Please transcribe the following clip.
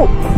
Oh!